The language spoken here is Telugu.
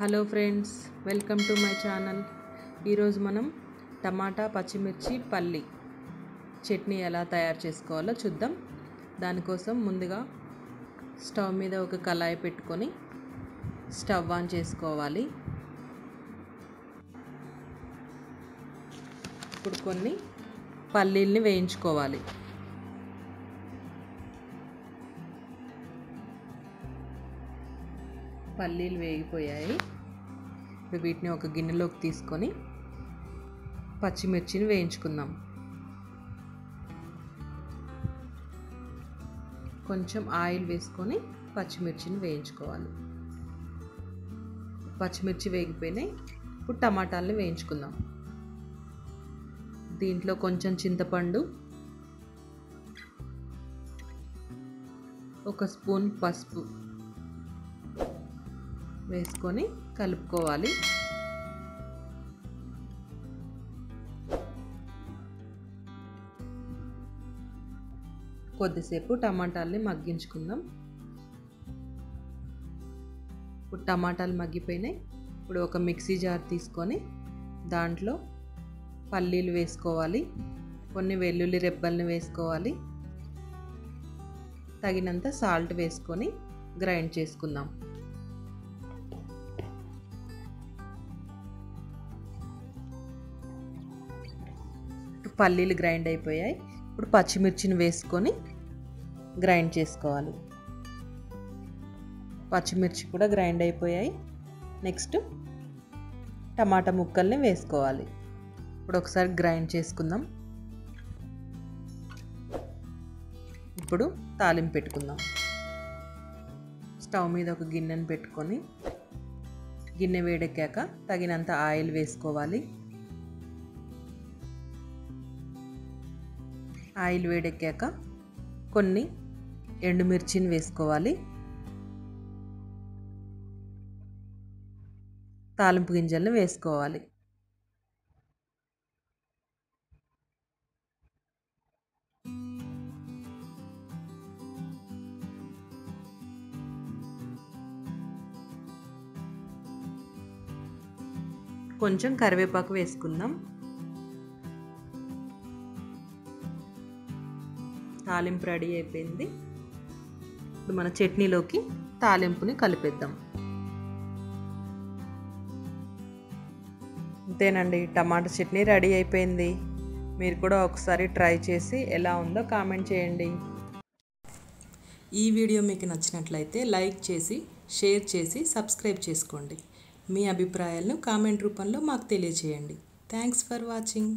Hello friends welcome to my channel. ఈరోజు మనం టమాటా పచ్చిమిర్చి పల్లి చట్నీ ఎలా తయారు చేసుకోవాలో చూద్దాం. దానికోసం ముందుగా స్టవ్ మీద ఒక కళాయి పెట్టుకొని స్టవ్ ఆన్ చేసుకోవాలి. ఇప్పుడు కొన్ని పల్లీల్ని వేయించుకోవాలి. పల్లీలు వేగిపోయాయి. ఇప్పుడు వీటిని ఒక గిన్నెలోకి తీసుకొని పచ్చిమిర్చిని వేయించుకుందాం. కొంచెం ఆయిల్ వేసుకొని పచ్చిమిర్చిని వేయించుకోవాలి. పచ్చిమిర్చి వేగిపోయినాయి. ఇప్పుడు టమాటాలని వేయించుకుందాం. దీంట్లో కొంచెం చింతపండు ఒక స్పూన్ పసుపు వేసుకొని కలుపుకోవాలి. కొద్దిసేపు టమాటాలని మగ్గించుకుందాం. ఇప్పుడు టమాటాలు మగ్గిపోయినాయి. ఇప్పుడు ఒక మిక్సీ జార్ తీసుకొని దాంట్లో పల్లీలు వేసుకోవాలి. కొన్ని వెల్లుల్లి రెబ్బల్ని వేసుకోవాలి. తగినంత సాల్ట్ వేసుకొని గ్రైండ్ చేసుకుందాం. పల్లీలు గ్రైండ్ అయిపోయాయి. ఇప్పుడు పచ్చిమిర్చిని వేసుకొని గ్రైండ్ చేసుకోవాలి. పచ్చిమిర్చి కూడా గ్రైండ్ అయిపోయాయి. నెక్స్ట్ టమాటా ముక్కల్ని వేసుకోవాలి. ఇప్పుడు ఒకసారి గ్రైండ్ చేసుకుందాం. ఇప్పుడు తాలింపు పెట్టుకుందాం. స్టవ్ మీద ఒక గిన్నెను పెట్టుకొని గిన్నె వేడెక్కాక తగినంత ఆయిల్ వేసుకోవాలి. ఆయిల్ వేడెక్కాక కొన్ని ఎండుమిర్చిని వేసుకోవాలి. తాలింపు గింజలను వేసుకోవాలి. కొంచెం కరివేపాకు వేసుకుందాం. తాలింపు రెడీ అయిపోయింది. ఇప్పుడు మన చట్నీలోకి తాలింపుని కలిపేద్దాం. అంతేనండి టమాటా చట్నీ రెడీ అయిపోయింది. మీరు కూడా ఒకసారి ట్రై చేసి ఎలా ఉందో కామెంట్ చేయండి. ఈ వీడియో మీకు నచ్చినట్లయితే లైక్ చేసి షేర్ చేసి సబ్స్క్రైబ్ చేసుకోండి. మీ అభిప్రాయాలను కామెంట్ రూపంలో మాకు తెలియచేయండి. Thanks for watching.